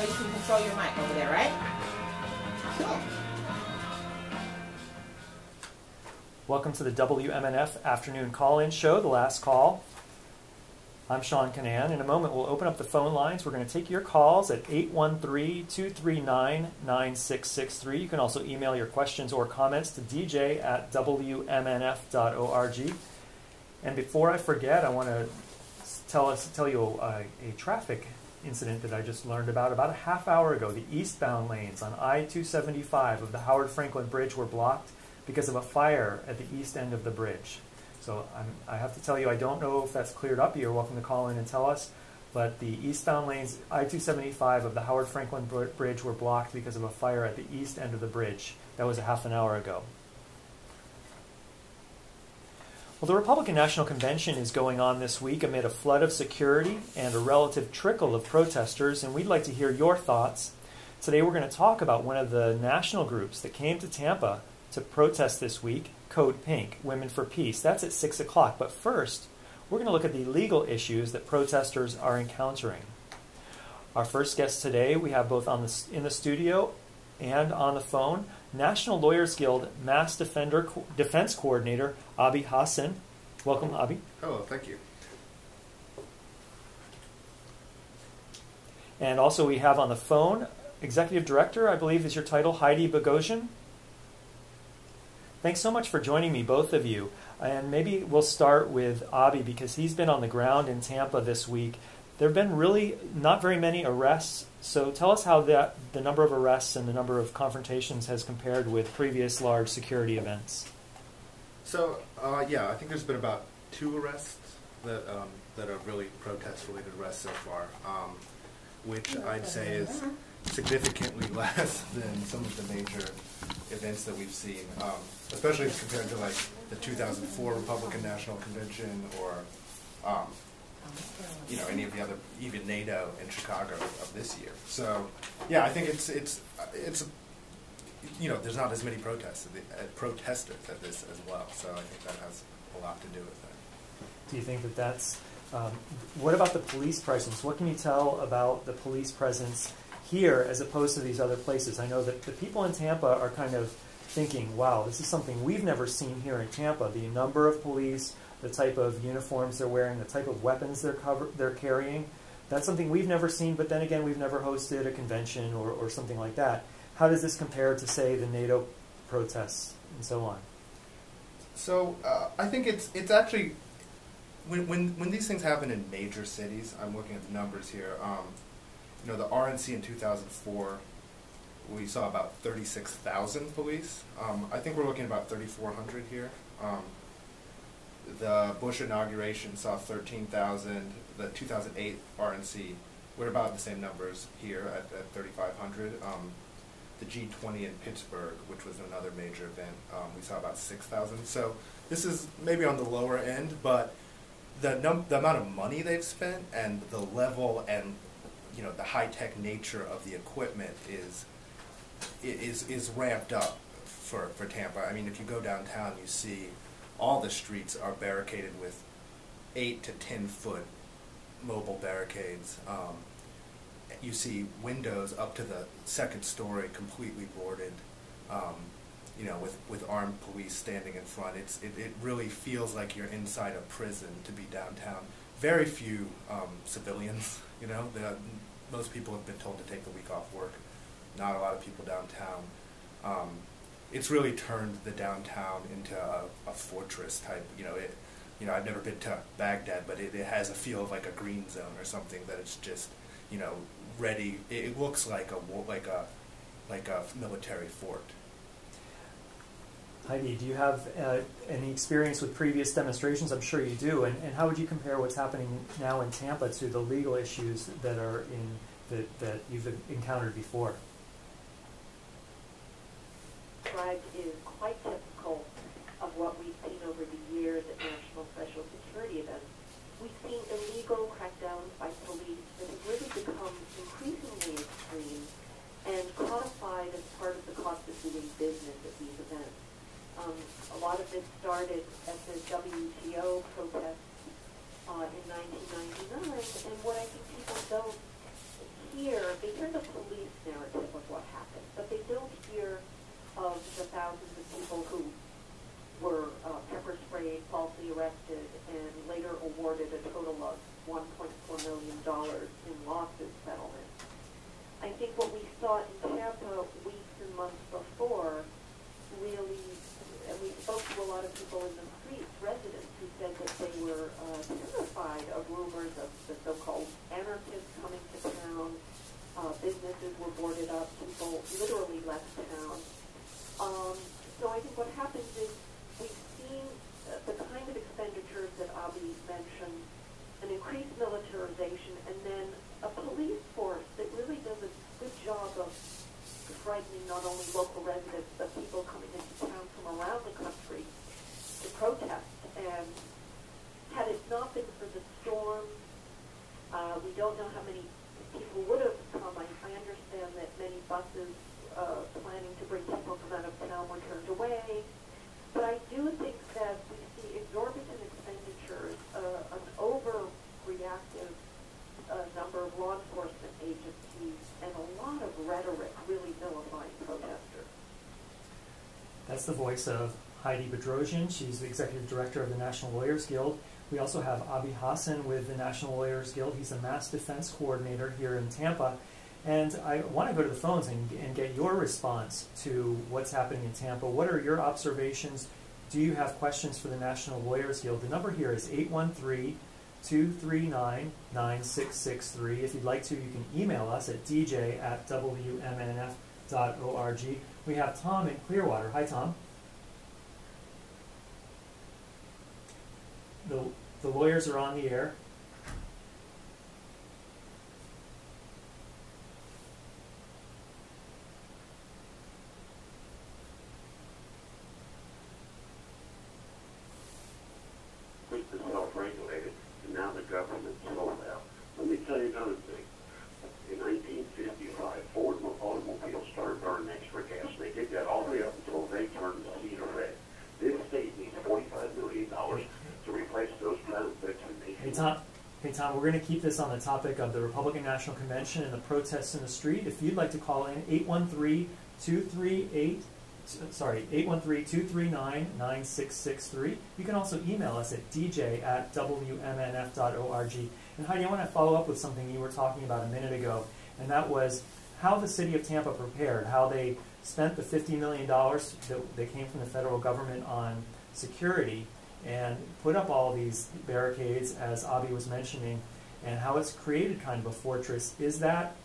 know you can control your mic over there, right? Cool. Welcome to the WMNF afternoon call-in show, The Last Call. I'm Sean Kinane. In a moment, we'll open up the phone lines. We're going to take your calls at 813-239-9663. You can also email your questions or comments to dj at wmnf.org. And before I forget, I want to tell us tell you a, a traffic incident that I just learned about about a half hour ago. The eastbound lanes on I-275 of the Howard Franklin Bridge were blocked because of a fire at the east end of the bridge. So I'm, i have to tell you, I don't know if that's cleared up. You're welcome to call in and tell us. But the eastbound lanes, I-275 of the Howard Franklin Bridge were blocked because of a fire at the east end of the bridge. That was a half an hour ago. Well, the Republican National Convention is going on this week amid a flood of security and a relative trickle of protesters, and we'd like to hear your thoughts. Today, we're going to talk about one of the national groups that came to Tampa to protest this week Code Pink, Women for Peace. That's at 6 o'clock. But first, we're going to look at the legal issues that protesters are encountering. Our first guest today, we have both on the, in the studio and on the phone, National Lawyers Guild Mass Defender Co- Defense Coordinator Abi Hassan. Welcome, Abi. Hello, thank you. And also, we have on the phone Executive Director, I believe is your title, Heidi Boghosian. Thanks so much for joining me, both of you. And maybe we'll start with Abi because he's been on the ground in Tampa this week. There have been really not very many arrests. So tell us how that the number of arrests and the number of confrontations has compared with previous large security events. So uh, yeah, I think there's been about two arrests that um, that are really protest-related arrests so far, um, which I'd say is significantly less than some of the major events that we've seen, um, especially compared to like the 2004 Republican National Convention or um, you know any of the other, even NATO in Chicago of this year. So yeah, I think it's it's it's you know there's not as many protests uh, protesters at this as well. So I think that has a lot to do with it. Do you think that that's um, what about the police presence? What can you tell about the police presence here as opposed to these other places. I know that the people in Tampa are kind of thinking, wow, this is something we've never seen here in Tampa. The number of police, the type of uniforms they're wearing, the type of weapons they're, cover- they're carrying. That's something we've never seen, but then again, we've never hosted a convention or, or something like that. How does this compare to, say, the NATO protests and so on? So uh, I think it's it's actually when, when when these things happen in major cities. I'm looking at the numbers here. Um, you know, the RNC in 2004, we saw about 36,000 police. Um, I think we're looking at about 3,400 here. Um, the Bush inauguration saw 13,000. The 2008 RNC, we're about the same numbers here at, at 3,500. Um, the G20 in Pittsburgh, which was another major event, um, we saw about 6,000. So this is maybe on the lower end, but the, num- the amount of money they've spent and the level and you know the high tech nature of the equipment is is is ramped up for for Tampa. I mean, if you go downtown, you see all the streets are barricaded with eight to ten foot mobile barricades. Um, you see windows up to the second story completely boarded. Um, you know, with, with armed police standing in front, it's it, it really feels like you're inside a prison to be downtown. Very few um, civilians, you know, the, most people have been told to take the week off work. Not a lot of people downtown. It's really turned the downtown into a, a, fortress type. You know, it. You know, I've never been to Baghdad, but it, it has a feel of like a green zone or something. That it's just, you know, ready. It, it looks like a like a like a military fort. Heidi, do you have uh, any experience with previous demonstrations? I'm sure you do. And, and how would you compare what's happening now in Tampa to the legal issues that are in that, that you've encountered before? Described is quite typical of what we've seen over the years at national special security events. We've seen illegal crackdowns by police that have really become increasingly extreme and codified as part of the cost of doing business at these events. Um, a lot of this started at the WTO protests uh, in 1999, and what I think people don't hear, they hear the thousands of people who were uh, pepper sprayed, falsely arrested, and later awarded a total of $1.4 million in lawsuit settlement. I think what we saw in Tampa weeks and months before really, and we spoke to a lot of people in the streets, residents who said that they were uh, terrified of rumors of the so-called anarchists coming to town, uh, businesses were boarded up, people literally left town. Um, so I think what happens is we've seen uh, the kind of expenditures that Avi mentioned, an increased militarization, and then a police force that really does a good job of frightening not only local residents but people coming into town from around the country to protest. And had it not been for the storm, uh, we don't know how many people would have come. I, I understand that many buses uh, planning to bring people from out of town were turned away. But I do think that we see exorbitant expenditures, uh, an overreactive uh, number of law enforcement agencies, and a lot of rhetoric really vilifying protesters. That's the voice of Heidi Bedrosian. She's the executive director of the National Lawyers Guild. We also have Abi Hassan with the National Lawyers Guild. He's a mass defense coordinator here in Tampa. And I want to go to the phones and, and get your response to what's happening in Tampa. What are your observations? Do you have questions for the National Lawyers Guild? The number here is 813 239 9663. If you'd like to, you can email us at dj at wmnf.org. We have Tom in Clearwater. Hi, Tom. The, the lawyers are on the air. was the self-regulated, and now the government sold out. Let me tell you another thing. In 1955, Ford automobiles started burning extra gas. They did that all the way up until they turned the cedar red. This state needs $45 million to replace those benefits and they Hey Tom, Tom, we're going to keep this on the topic of the Republican National Convention and the protests in the street. If you'd like to call in, 813-238, uh, sorry, 813-239-9663. You can also email us at dj at wmnf.org. And Heidi, I want to follow up with something you were talking about a minute ago, and that was how the city of Tampa prepared, how they spent the $50 million that, that came from the federal government on security and put up all these barricades, as Avi was mentioning, and how it's created kind of a fortress. Is that,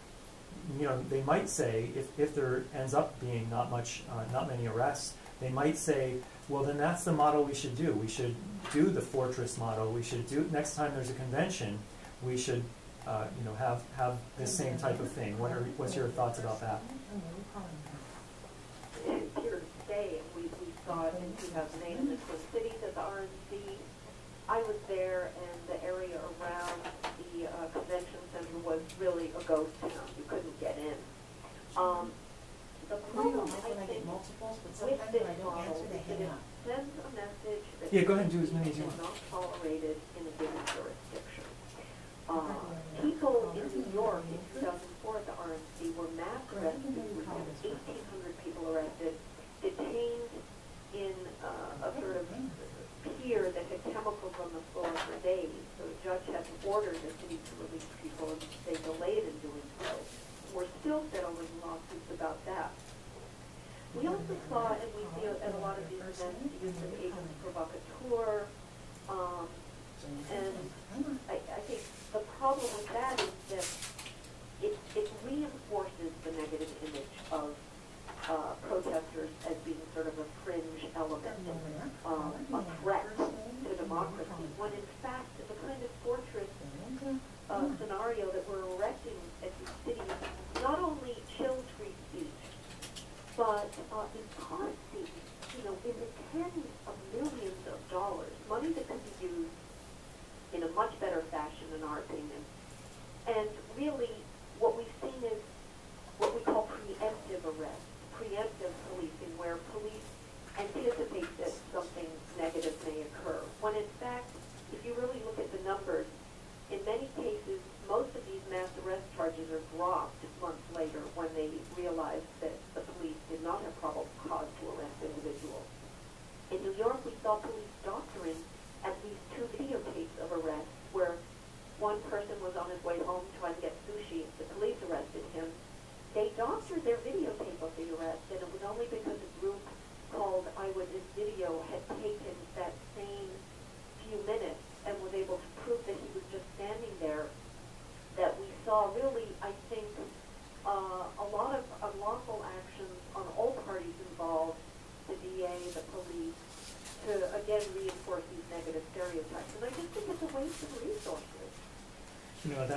you know, they might say, if, if there ends up being not much, uh, not many arrests, they might say, well, then that's the model we should do. We should do the fortress model. We should do, next time there's a convention, we should, uh, you know, have, have this same type of thing. What are, what's your thoughts about that? To stay, we, we saw it in 2008 in the Twin Cities at the RNC. I was there, and the area around the uh, convention center was really a ghost town. You couldn't get in. Um, the problem, I when I think, get multiples, but with sometimes this when I don't model answer, they hang up. it sends a message that Yeah, go ahead and do as many as you want. not tolerated in a given jurisdiction. Uh, people in New York in 2004 at the RNC were mass arrested, we had 1,800 people arrested, detained in uh, a sort of pier that had chemicals on the floor for days. So the judge had to order the city to release people, and they delayed in doing so. We're still settling lawsuits about that. We also saw, and we see at a lot of these events, the use of agents provocateur, um, and uh, in part think, you know, in the tens of millions of dollars, money that could be used in a much better fashion, in our opinion,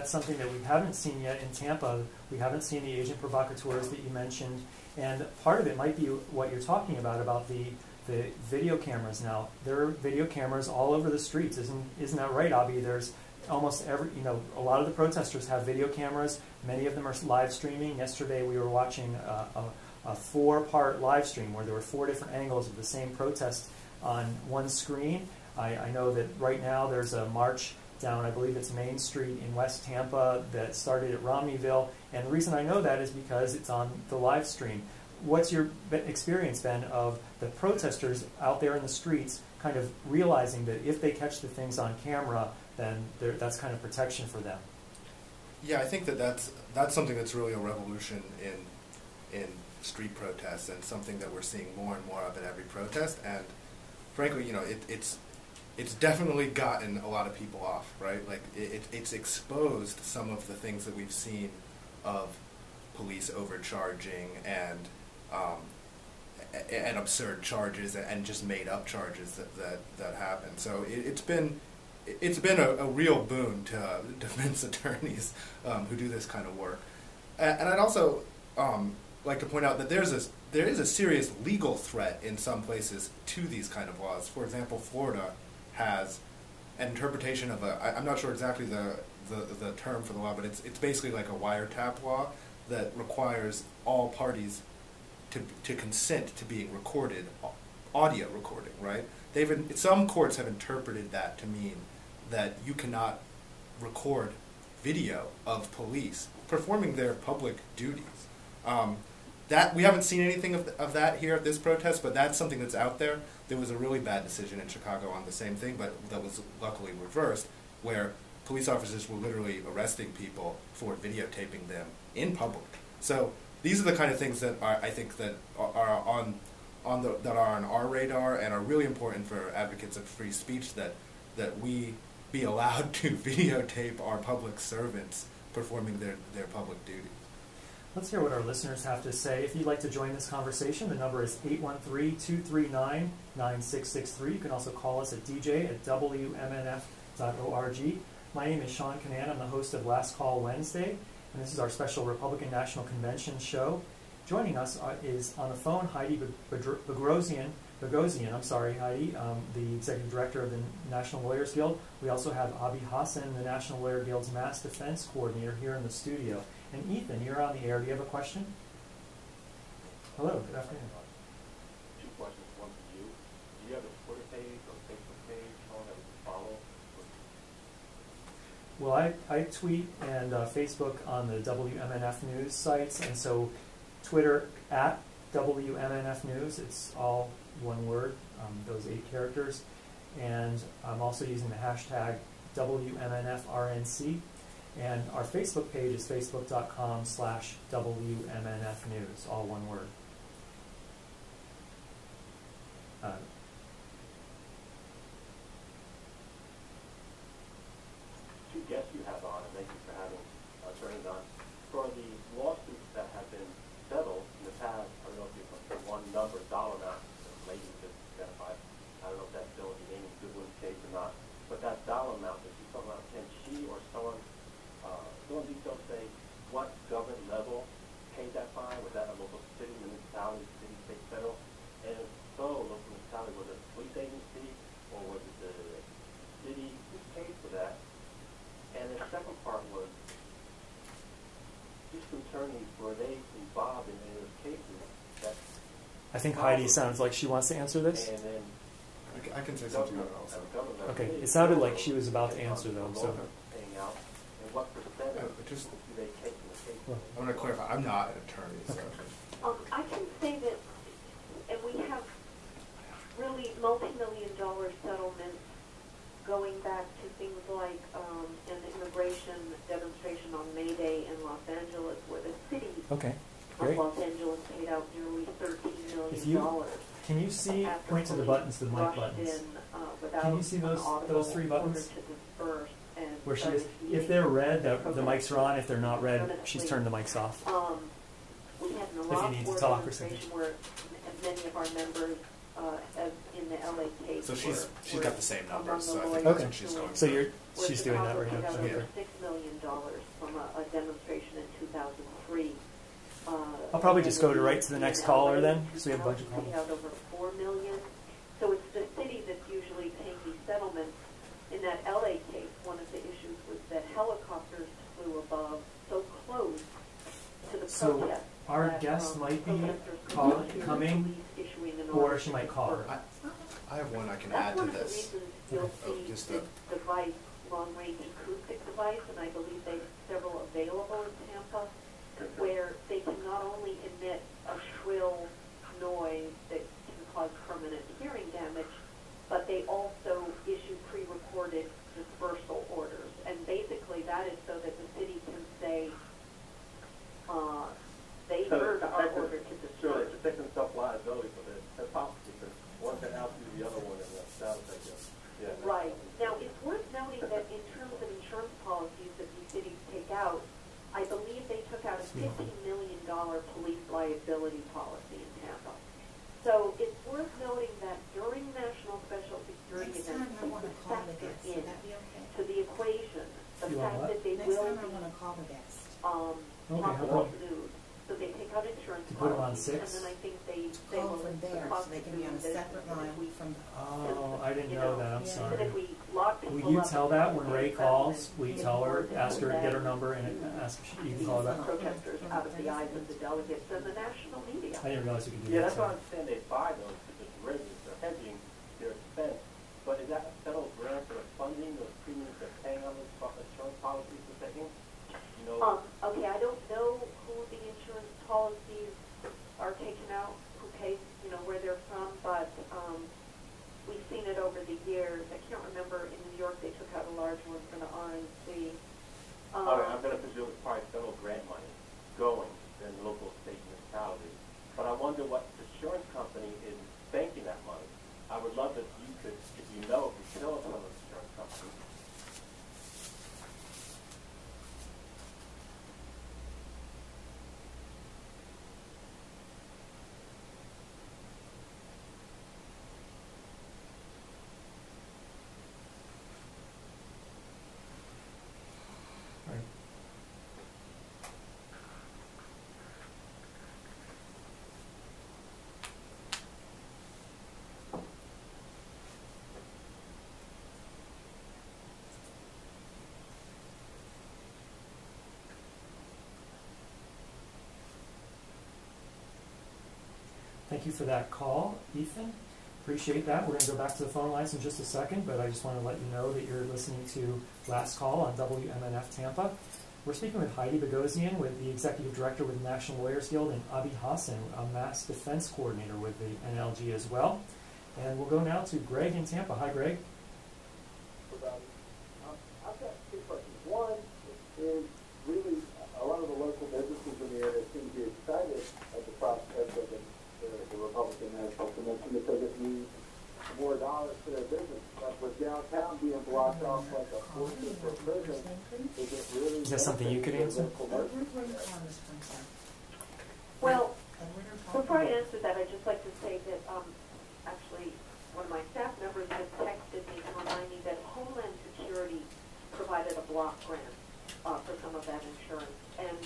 that's something that we haven't seen yet in Tampa. We haven't seen the agent provocateurs that you mentioned. And part of it might be what you're talking about, about the, the video cameras now. There are video cameras all over the streets. Isn't, isn't that right, Abby? There's almost every, you know, a lot of the protesters have video cameras. Many of them are live streaming. Yesterday we were watching a, a, a four part live stream where there were four different angles of the same protest on one screen. I, I know that right now there's a march down, I believe it's Main Street in West Tampa, that started at Romneyville. And the reason I know that is because it's on the live stream. What's your experience, Ben, of the protesters out there in the streets kind of realizing that if they catch the things on camera, then that's kind of protection for them? Yeah, I think that that's that's something that's really a revolution in in street protests and something that we're seeing more and more of at every protest. And frankly, you know, it, it's it's definitely gotten a lot of people off, right? Like it, it, it's exposed some of the things that we've seen of police overcharging and um, and absurd charges and just made up charges that that, that happen. So it, it's been it's been a, a real boon to defense attorneys um, who do this kind of work. And, and I'd also um, like to point out that there's a there is a serious legal threat in some places to these kind of laws. For example, Florida has an interpretation of a I, I'm not sure exactly the, the the term for the law, but it's it's basically like a wiretap law that requires all parties to to consent to being recorded, audio recording, right? They've some courts have interpreted that to mean that you cannot record video of police performing their public duties. Um, that we haven't seen anything of, of that here at this protest, but that's something that's out there. There was a really bad decision in Chicago on the same thing, but that was luckily reversed, where police officers were literally arresting people for videotaping them in public. So these are the kind of things that are, I think that are, are on on the, that are on our radar and are really important for advocates of free speech that that we be allowed to videotape our public servants performing their, their public duties. Let's hear what our listeners have to say. If you'd like to join this conversation, the number is 813-239-9663. You can also call us at dj at wmnf.org. My name is Sean Kinane. I'm the host of Last Call Wednesday, and this is our special Republican National Convention show. Joining us uh, is on the phone Heidi Bedr- Boghosian, I'm sorry, Heidi, um, the executive director of the National Lawyers Guild. We also have Avi Hassan, the National Lawyer Guild's Mass Defense Coordinator, here in the studio. And Ethan, you're on the air. Do you have a question? Hello, good afternoon. Two questions, one for you. Do you have a Twitter page or Facebook page, that we can follow? Well, I, I tweet and uh, Facebook on the WMNF News sites, and so Twitter at WMNF News. It's all one word, um, those eight characters. And I'm also using the hashtag WMNFRNC. And our Facebook page is facebook.com slash WMNF News, all one word. Uh, Two guests you have on, and thank you for having attorneys on. For the lawsuits that have been settled in the past, I don't know if you can one number, dollar amount, the lady just identified. I don't know if that's still the Amy Goodwin case or not, but that dollar amount that she's talking about, can she or someone, uh, someone detail say what government level paid that fine? Was that a local city, municipality, city, state, federal? And if so, local municipality, was it a police agency or was it the city who paid for that? And the second part was, district attorneys, were they involved in any of those cases that, I think Heidi sounds like she wants to answer this. and then I can, I can say something about it also. the government Okay, it sounded like she was about to answer, though, so- Paying out, and what percentage Uh, just- they take in the case? Well, I want to clarify, I'm not an attorney, so. Um, I can say that, and we have really multi-million dollar settlements going back to things like um, an immigration demonstration on May Day in Los Angeles, where the city okay, of Los Angeles paid out nearly thirteen million If million you- dollars. Can you see, point to the buttons, the mic buttons, in, uh, without you see those- those three buttons? where she is? If they're red, the, the mics are on. If they're not red, she's turned the mics off. Um, we had an Iraq need to talk or something. where many of our members uh, as in the LA case. So she's were- she's were got the same among numbers, so I the think that's Okay. what she's doing- going. So you're, where she's doing that Chicago right paid now. out Okay. over six million dollars from a, a demonstration in two thousand three. Uh, I'll probably just go to right to the next caller in then, 'cause we have a bunch of 2000 paid out over four million. So it's the city that's usually paying these settlements. In that LA case, one of the issues was that helicopters flew above so close to the So protest. our that, guest um, might be protesters could call- not hear the coming, police issuing an or she might call her. I, I have one I can That's add one to of the this. reasons you'll Oh, see just this a- device, long-range acoustic device, and I believe they have several available in Tampa, where they can not only emit a shrill noise that can cause permanent hearing damage, but they also issue pre-recorded dispersal orders. And basically, that is so that the city can say, uh, they So heard it's our protecting- order to Sure, disperse. it's protecting self-liability for the hypocrisy, because one can outdo the other one, and that sounds like a, yeah. Right. Now, it's worth noting that in terms of insurance policies that these cities take out, I believe they took out a fifteen million dollar police liability policy in Tampa. So it's worth noting that during national special security Next events, time I they wanna could call the factor guest, in would that be okay? to the equation, the You want fact what? that they Next will time I be, wanna call the guest. um, Okay, how possibly about- sued. So they take out insurance To put 'em on policies, six? and then I think they, they Call will. from the there, cost so they of can be on a doing business, separate and if line we from the Oh, I didn't You know know, that. I'm yeah. sorry. That if we lock people Will you up tell in that when one Ray place calls? and Will you give tell her, more than ask her, get her number, and ask if she, you can call her back? protesters out of the eyes of the delegates and the national media. I didn't realize we could do Yeah, that. that's why I understand they buy those, because residents are hedging their expense. But is that a federal grant for the funding, those premiums they're paying on those po- insurance policies they're taking? You know, Um, okay, I don't know who the insurance policies are taken out, who pays, you know, where they're from, but, um, we've seen it over the years. I can't remember, in New York, they took out a large one for the RNC. all right, I'm Um, gonna presume it's probably federal grant money going in local, state municipalities. But I wonder what insurance company is banking that money. I would love if you could, if you know, if you know of some of the insurance companies. Right. Thank you for that call, Ethan. Appreciate that. We're going to go back to the phone lines in just a second, but I just want to let you know that you're listening to Last Call on WMNF Tampa. We're speaking with Heidi Boghosian, with the Executive Director with the National Lawyers Guild, and Abi Hassan, a Mass Defense Coordinator with the NLG as well. And we'll go now to Greg in Tampa. Hi, Greg. about it. Um, I've got two questions. One is really a lot of the local businesses in the area seem to be excited at the prospect of the, the, the Republican National Convention because it means more dollars for their business. But with downtown being blocked off like a fortress or prison, is it really? Is that something you could answer? benefiting the Where, local where, where merchants? you calling us from, sir? Well, And where you're calling Before I answer that, I'd just like to say that, um, actually, one of my staff members has texted me to remind me that Homeland Security provided a block grant, uh, for some of that insurance. And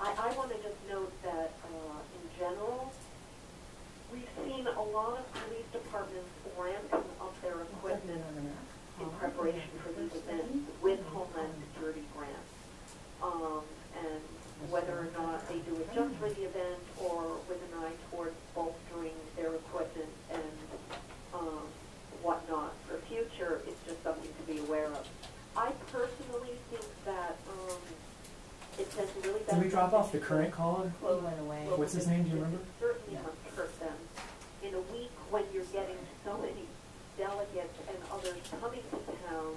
I, I want to just note that, uh, in general, we've seen a lot of police departments ramping up their equipment in preparation for these events with Homeland Security grants. Um, and whether or not they do it just for the event or with an eye towards bolstering their equipment and, um, whatnot for future, it's just something to be aware of. I personally think that, um, it sends a really bad. Did we drop off the current caller? He went away. What's his name? Do you remember? it Certainly Yeah. must hurt them. In a week when you're getting so many delegates and others coming to town,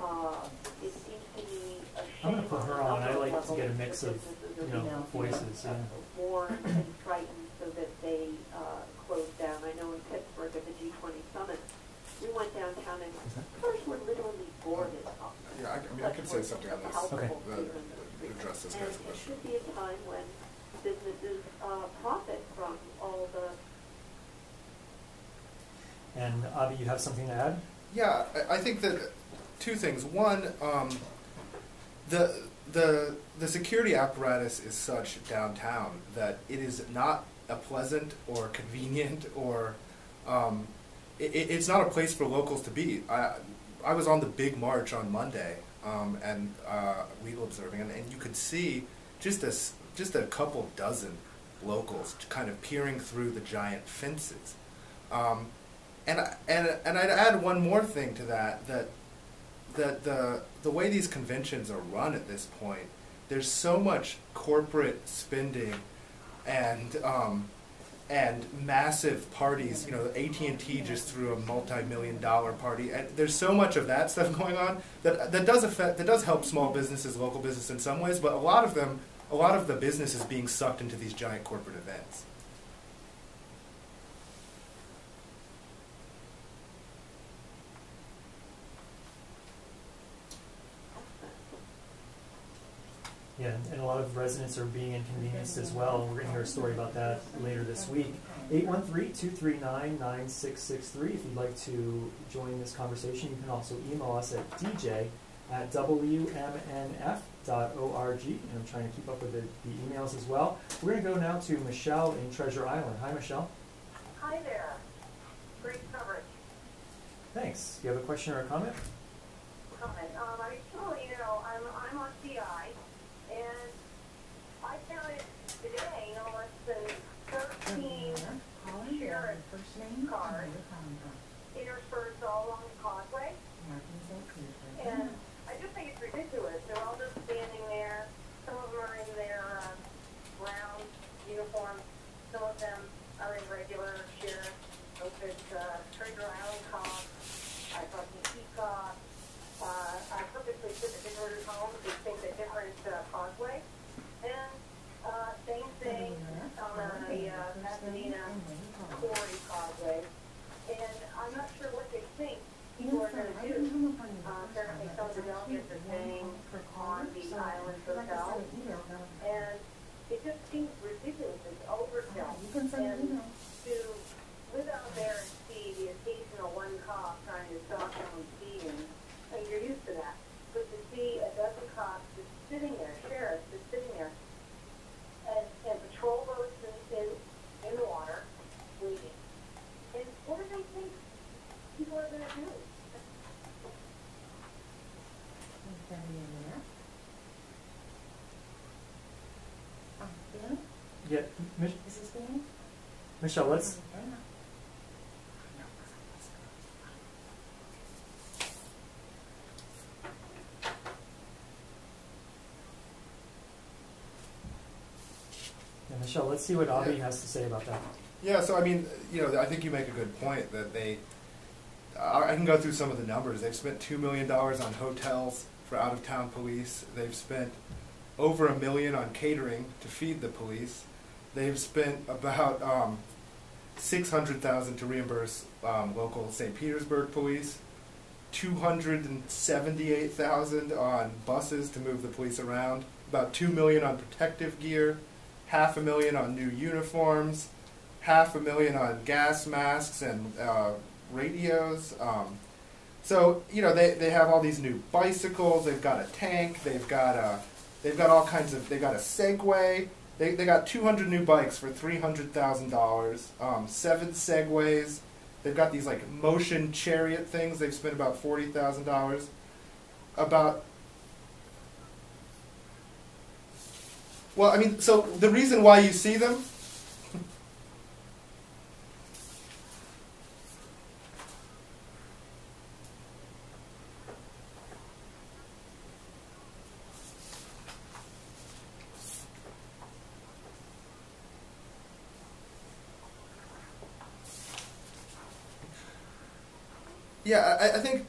uh, it seems to me a shame. I'm gonna put her a on. I number like to levels get a mix of businesses your you know, Email. voices. Yeah. warned and frightened so that they uh, closed down. I know in Pittsburgh at the G20 summit, we went downtown and cars were literally boarded up. Yeah, I, I mean, I could say something on this. Okay. that would address this And guy's it should be a time when businesses uh, profit from all the And Avi, you have something to add? Yeah, I, I think that two things. One, um, the the the security apparatus is such downtown that it is not a pleasant or convenient or um, it, it- it's not a place for locals to be. I I was on the big march on Monday um, and uh, legal observing, and, and you could see just a just a couple dozen locals kind of peering through the giant fences. Um, and and and I'd add one more thing to that that that the the way these conventions are run at this point, there's so much corporate spending and um, and massive parties. You know, AT and T just threw a multi-million dollar party, and there's so much of that stuff going on that that does affect that does help small businesses, local business in some ways, but a lot of them, a lot of the business is being sucked into these giant corporate events. Yeah, and a lot of residents are being inconvenienced as well. We're going to hear a story about that later this week. 813-239-9663 if you'd like to join this conversation. You can also email us at dj at wmnf.org. And I'm trying to keep up with the, the emails as well. We're going to go now to Michelle in Treasure Island. Hi, Michelle. Hi there. Great coverage. Thanks. You have a question or a comment? Comment. Um, I just want to let you know, I'm, I'm on CI, and I counted today no less than 13 sheriff cars interspersed all along the causeway. And I just think it's ridiculous. They're all just standing there. Some of them are in their um, brown uniforms. Some of them are in regular sheriff outfits, uh, Treasure Island cops. I thought the peacock. Uh, I purposely put the different homes to think a different uh, causeway. And uh, same thing on the uh, Pasadena Corey Causeway. And I'm not sure what they think people are going to do. Uh, apparently some developers are staying on the island hotel. And it just seems ridiculous. It's overkill. And to live out there and see the occasional one cop trying to stop someone speeding, I uh, mean, you're used to that. But to see a dozen cops just sitting there, sheriffs just sitting there, and, and patrol boats in, in, in the water, waiting. And what do they think people are going to do? Standing in there. Yeah, Mich- Michelle, let's, yeah, Michelle, let's see what Avi has to say about that. Yeah, so I mean, you know, I think you make a good point that they. I I can go through some of the numbers. They've spent two million dollars on hotels for out-of-town police. They've spent over a million on catering to feed the police. They've spent about um, six hundred thousand to reimburse um, local St. Petersburg police. Two hundred and seventy-eight thousand on buses to move the police around. About two million on protective gear. Half a million on new uniforms half a million on gas masks and uh, radios. Um, so you know they, they have all these new bicycles. They've got a tank. They've got a they've got all kinds of. they've got a Segway. They, they got 200 new bikes for $300,000. Um, seven Segways. They've got these like motion chariot things. They've spent about $40,000. About well, I mean, so the reason why you see them Yeah, I, I think.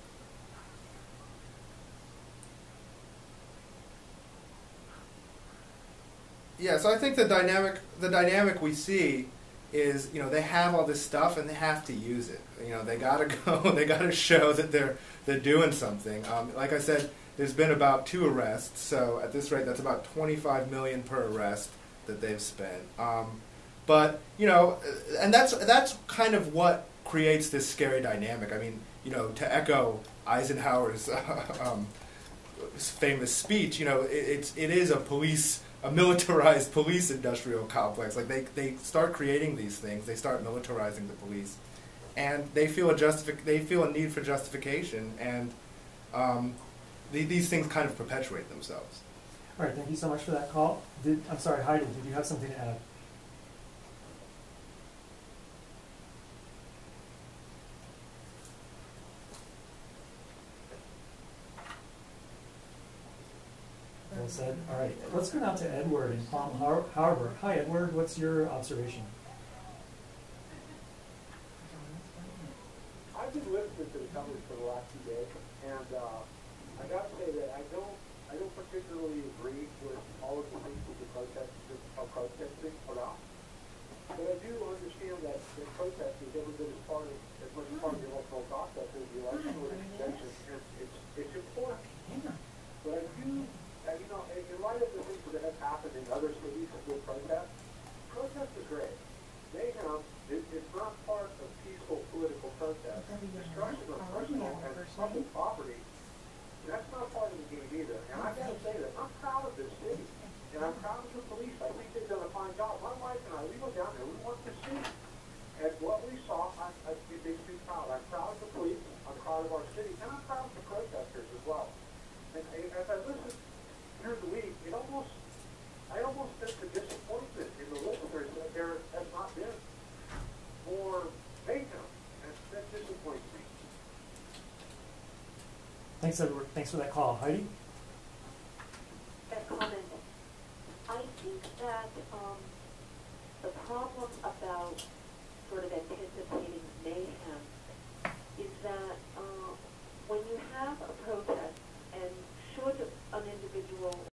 Yeah, so I think the dynamic the dynamic we see is you know they have all this stuff and they have to use it. You know they gotta go, they gotta show that they're they're doing something. Um, like I said, there's been about two arrests, so at this rate, that's about 25 million per arrest that they've spent. Um, but you know, and that's that's kind of what creates this scary dynamic. I mean, you know, to echo Eisenhower's um, famous speech, you know, it, it's it is a police a militarized police industrial complex. Like they, they start creating these things, they start militarizing the police, and they feel a justific they feel a need for justification, and um, the, these things kind of perpetuate themselves. All right, thank you so much for that call. Did, I'm sorry, Heidi, did you have something to add? Said. All right, let's go now to Edward in Palm Har- Harbor. Hi, Edward. What's your observation? I've been listening to the coverage for the last few days, and uh, I got to say that I don't, I don't particularly agree with all of the things that the protesters are protesting about. But I do understand that the protest is every bit as part of, as much part of the electoral process as the election or the convention, and it's, it's important. But I do, uh, you know, in, in light of the things that have happened in other cities with protests, protest is great. Mayhem, it, it's not part of peaceful political protest. Destruction of personal and public property, that's not part of the game either. And I gotta say that I'm proud of this city, and I'm proud of the police. I think they've done a fine job. My wife and I, we go down there, we want to see. And what we saw, I, I, it makes me proud. I'm proud of the police, I'm proud of our city, and I'm proud of the protesters as well. And I- as I listen through the week, it almost, I almost sense a disappointment in the listeners that there has not been more mayhem. And that disappoints me. Thanks, Edward. Thanks for that call. Heidi?